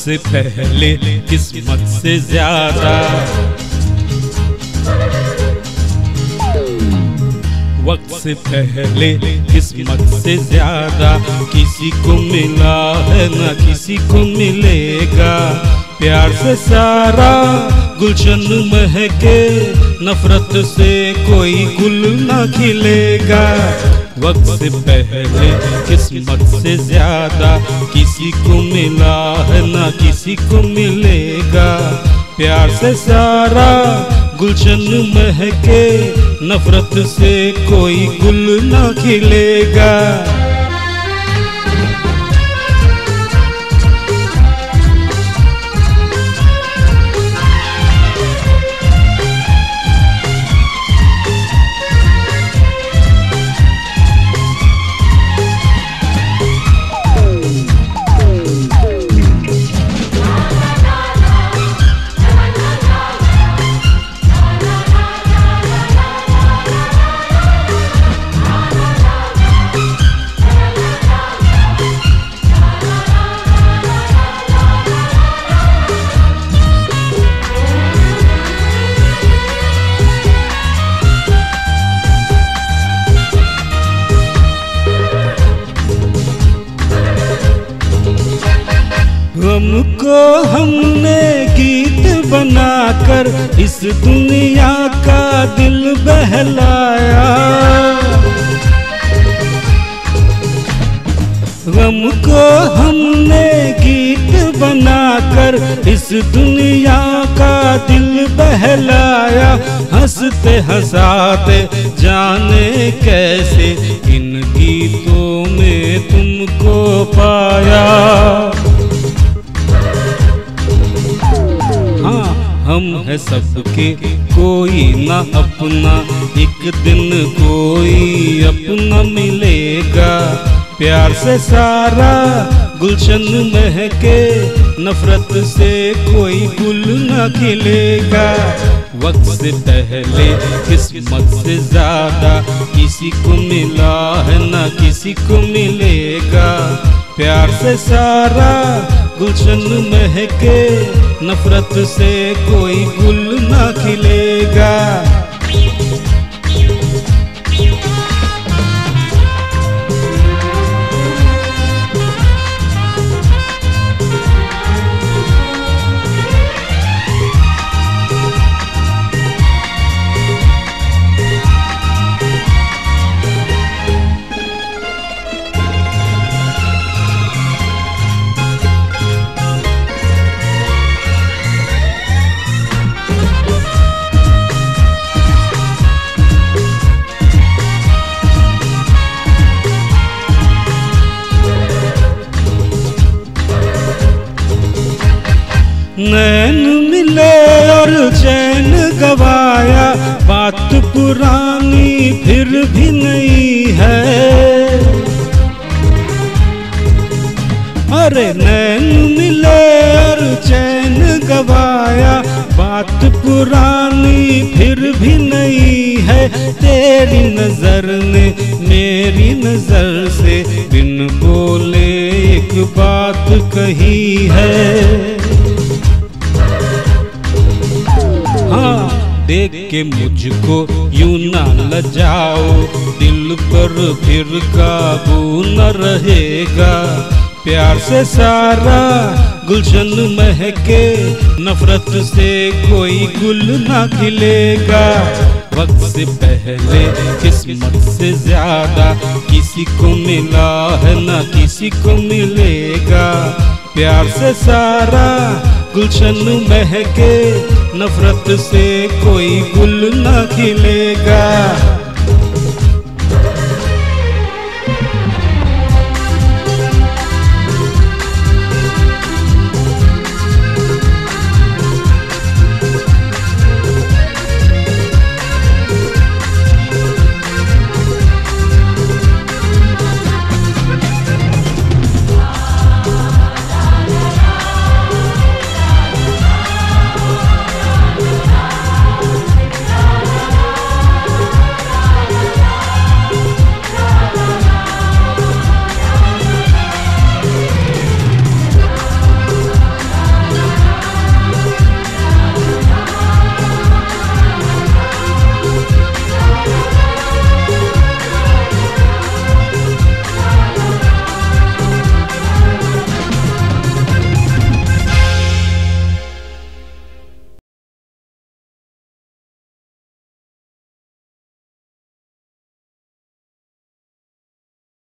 से पहले, किस्मत से ज़्यादा। वक्त से पहले, किस्मत से ज़्यादा। किसी को मिला है ना किसी को मिलेगा। प्यार से सारा, गुलशन महके नफरत से कोई गुल ना खिलेगा। वक्त से पहले किस्मत से ज़्यादा किसी को मिला है ना किसी को मिलेगा। प्यार से सारा गुलशन महके, नफरत से कोई गुल ना खिलेगा। हमको हमने गीत बनाकर इस दुनिया का दिल बहलाया। हमको हमने गीत बनाकर इस दुनिया का दिल बहलाया। हँसते हंसाते जाने कैसे इन गीतों में तुमको पाया। हम है सबके। कोई ना अपना, एक दिन कोई अपना मिलेगा। प्यार से सारा गुलशन महके, नफरत से कोई गुल ना खिलेगा। वक्त से पहले, किस्मत से ज़्यादा किसी को मिला है ना किसी को मिलेगा। प्यार से सारा गुलशन महके नफरत से कोई गुल ना खिलेगा। नैन मिले और चैन गवाया। बात पुरानी फिर भी नहीं है। अरे नैन मिले और चैन गवाया। बात पुरानी फिर भी नहीं है। तेरी नज़र ने मेरी नज़र से बिन बोले एक बात कही है। हाँ देख के मुझको यूँ ना लजाओ। दिल पर फिर काबू न रहेगा। प्यार से सारा गुलशन महके, नफरत से कोई गुल ना खिलेगा। वक्त से पहले, किस्मत से ज़्यादा किसी को मिला है ना किसी को मिलेगा। प्यार से सारा गुलशन महके नफरत से कोई गुल ना खिलेगा।